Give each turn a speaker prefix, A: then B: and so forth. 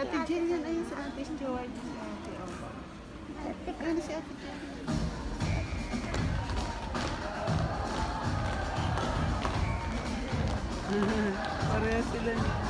A: Ate Stewart. Si ate, oh. Ano si ate Stewart? Pareha sila.